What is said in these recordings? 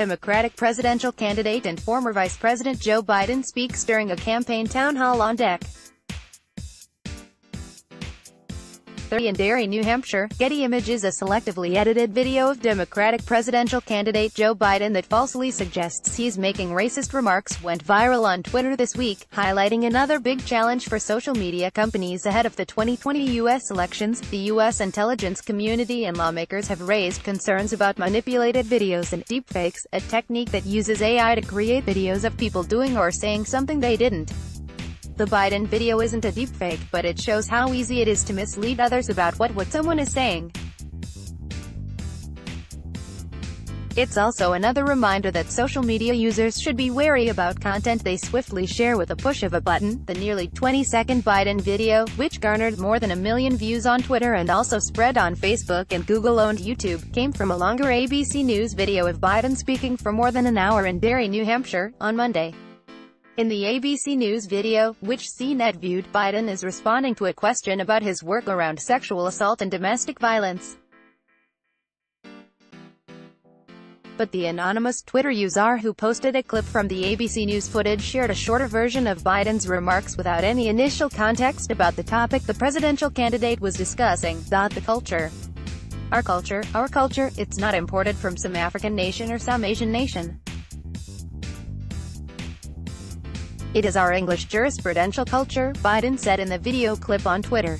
Democratic presidential candidate and former Vice President Joe Biden speaks during a campaign town hall on deck. In Derry, New Hampshire, Getty Images a selectively edited video of Democratic presidential candidate Joe Biden that falsely suggests he's making racist remarks went viral on Twitter this week, highlighting another big challenge for social media companies ahead of the 2020 U.S. elections. The U.S. intelligence community and lawmakers have raised concerns about manipulated videos and deepfakes, a technique that uses AI to create videos of people doing or saying something they didn't. The Biden video isn't a deepfake, but it shows how easy it is to mislead others about what what someone is saying. It's also another reminder that social media users should be wary about content they swiftly share with a push of a button. The nearly 20-second Biden video, which garnered more than a million views on Twitter and also spread on Facebook and Google-owned YouTube, came from a longer ABC News video of Biden speaking for more than an hour in Derry, New Hampshire, on Monday. In the ABC News video, which CNET viewed, Biden is responding to a question about his work around sexual assault and domestic violence. But the anonymous Twitter user who posted a clip from the ABC News footage shared a shorter version of Biden's remarks without any initial context about the topic the presidential candidate was discussing, the culture. Our culture, our culture, it's not imported from some African nation or some Asian nation. It is our English jurisprudential culture, Biden said in the video clip on Twitter.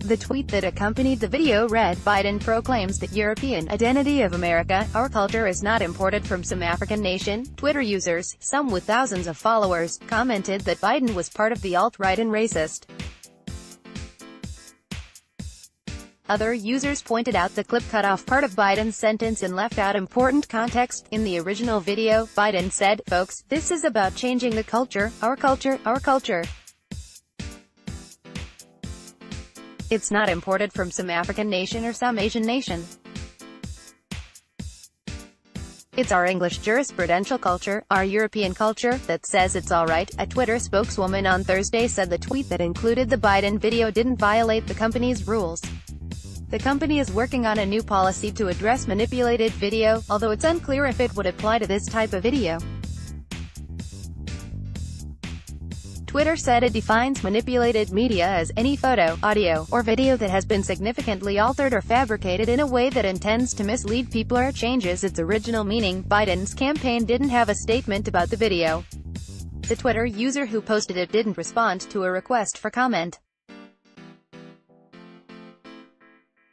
The tweet that accompanied the video read, Biden proclaims that European identity of America, our culture is not imported from some African nation. Twitter users, some with thousands of followers, commented that Biden was part of the alt-right and racist. Other users pointed out the clip cut off part of Biden's sentence and left out important context. In the original video, Biden said, Folks, this is about changing the culture, our culture, our culture. It's not imported from some African nation or some Asian nation. It's our English jurisprudential culture, our European culture, that says it's alright. A Twitter spokeswoman on Thursday said the tweet that included the Biden video didn't violate the company's rules. The company is working on a new policy to address manipulated video, although it's unclear if it would apply to this type of video. Twitter said it defines manipulated media as any photo, audio, or video that has been significantly altered or fabricated in a way that intends to mislead people or changes its original meaning. Biden's campaign didn't have a statement about the video. The Twitter user who posted it didn't respond to a request for comment.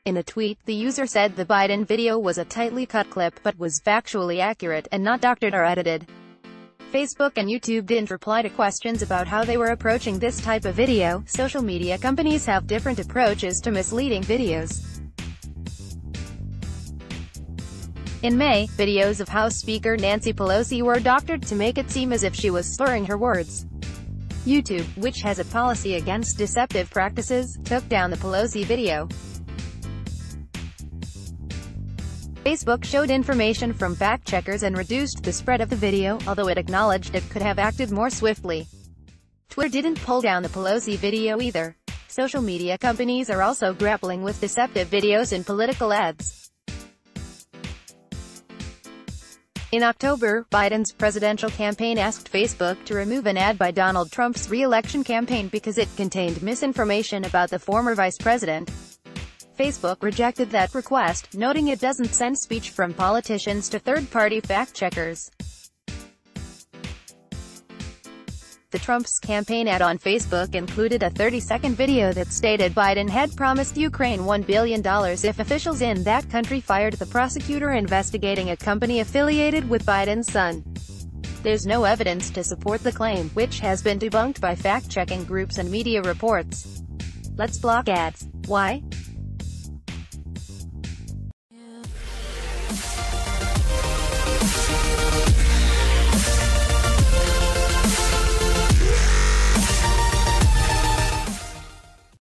In a tweet, the user said the Biden video was a tightly cut clip but was factually accurate, and not doctored or edited. Facebook and YouTube didn't reply to questions about how they were approaching this type of video. Social media companies have different approaches to misleading videos. In May, videos of House Speaker Nancy Pelosi were doctored to make it seem as if she was slurring her words. YouTube, which has a policy against deceptive practices, took down the Pelosi video. Facebook showed information from fact-checkers and reduced the spread of the video, although it acknowledged it could have acted more swiftly. Twitter didn't pull down the Pelosi video either. Social media companies are also grappling with deceptive videos and political ads. In October, Biden's presidential campaign asked Facebook to remove an ad by Donald Trump's re-election campaign because it contained misinformation about the former vice president. Facebook rejected that request, noting it doesn't send speech from politicians to third-party fact-checkers. The Trump's campaign ad on Facebook included a 30-second video that stated Biden had promised Ukraine $1 billion if officials in that country fired the prosecutor investigating a company affiliated with Biden's son. There's no evidence to support the claim, which has been debunked by fact-checking groups and media reports. Let's block ads. Why?